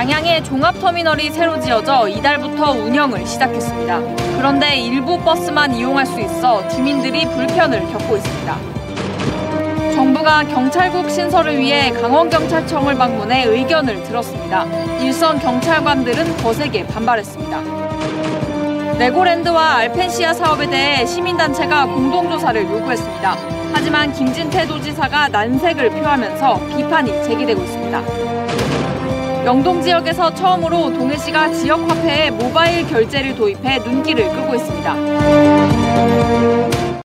영동에 종합터미널이 새로 지어져 이달부터 운영을 시작했습니다. 그런데 일부 버스만 이용할 수 있어 주민들이 불편을 겪고 있습니다. 정부가 경찰국 신설을 위해 강원경찰청을 방문해 의견을 들었습니다. 일선 경찰관들은 거세게 반발했습니다. 레고랜드와 알펜시아 사업에 대해 시민단체가 공동조사를 요구했습니다. 하지만 김진태 도지사가 난색을 표하면서 비판이 제기되고 있습니다. 영동 지역에서 처음으로 동해시가 지역 화폐에 모바일 결제를 도입해 눈길을 끄고 있습니다.